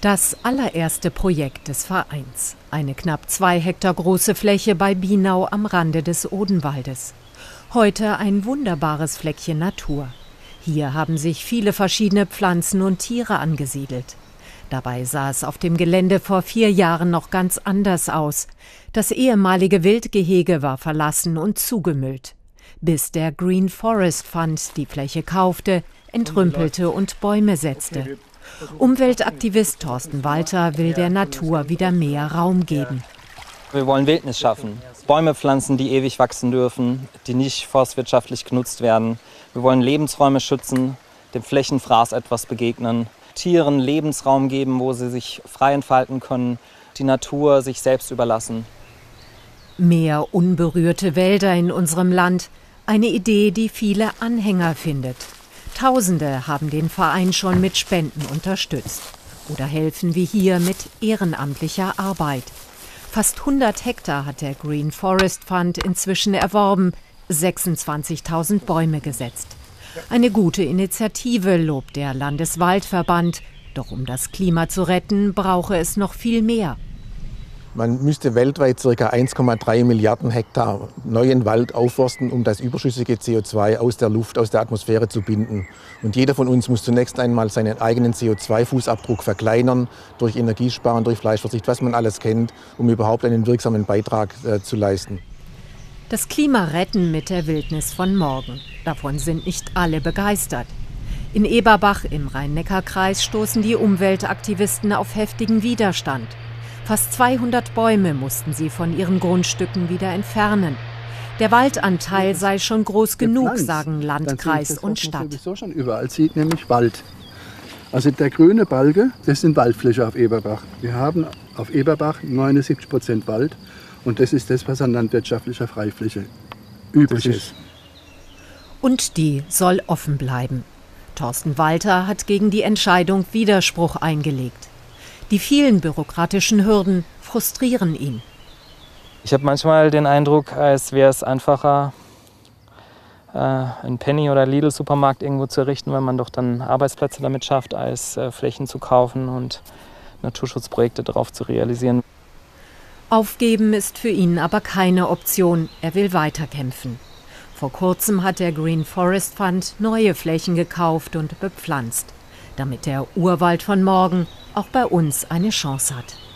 Das allererste Projekt des Vereins. Eine knapp zwei Hektar große Fläche bei Binau am Rande des Odenwaldes. Heute ein wunderbares Fleckchen Natur. Hier haben sich viele verschiedene Pflanzen und Tiere angesiedelt. Dabei sah es auf dem Gelände vor vier Jahren noch ganz anders aus. Das ehemalige Wildgehege war verlassen und zugemüllt. Bis der Green Forest Fund die Fläche kaufte, entrümpelte und Bäume setzte. Umweltaktivist Thorsten Walter will der Natur wieder mehr Raum geben. Wir wollen Wildnis schaffen, Bäume pflanzen, die ewig wachsen dürfen, die nicht forstwirtschaftlich genutzt werden. Wir wollen Lebensräume schützen, dem Flächenfraß etwas begegnen, Tieren Lebensraum geben, wo sie sich frei entfalten können, die Natur sich selbst überlassen. Mehr unberührte Wälder in unserem Land, eine Idee, die viele Anhänger findet. Tausende haben den Verein schon mit Spenden unterstützt oder helfen wie hier mit ehrenamtlicher Arbeit. Fast 100 Hektar hat der Green Forest Fund inzwischen erworben, 26.000 Bäume gesetzt. Eine gute Initiative, lobt der Landeswaldverband. Doch um das Klima zu retten, brauche es noch viel mehr. Man müsste weltweit ca. 1,3 Milliarden Hektar neuen Wald aufforsten, um das überschüssige CO2 aus der Luft, aus der Atmosphäre zu binden. Und jeder von uns muss zunächst einmal seinen eigenen CO2-Fußabdruck verkleinern, durch Energiesparen, durch Fleischverzicht, was man alles kennt, um überhaupt einen wirksamen Beitrag äh, zu leisten. Das Klima retten mit der Wildnis von morgen. Davon sind nicht alle begeistert. In Eberbach im Rhein-Neckar-Kreis stoßen die Umweltaktivisten auf heftigen Widerstand. Fast 200 Bäume mussten sie von ihren Grundstücken wieder entfernen. Der Waldanteil sei schon groß genug, sagen Landkreis und Stadt. Man sowieso schon überall sieht, nämlich Wald. Also der grüne Balge, das sind Waldfläche auf Eberbach. Wir haben auf Eberbach 79 Prozent Wald und das ist das, was an landwirtschaftlicher Freifläche übrig ist. Und die soll offen bleiben. Thorsten Walter hat gegen die Entscheidung Widerspruch eingelegt. Die vielen bürokratischen Hürden frustrieren ihn. Ich habe manchmal den Eindruck, als wäre es einfacher, äh, einen Penny- oder Lidl-Supermarkt irgendwo zu errichten, weil man doch dann Arbeitsplätze damit schafft, als äh, Flächen zu kaufen und Naturschutzprojekte darauf zu realisieren. Aufgeben ist für ihn aber keine Option. Er will weiterkämpfen. Vor kurzem hat der Green Forest Fund neue Flächen gekauft und bepflanzt damit der Urwald von morgen auch bei uns eine Chance hat.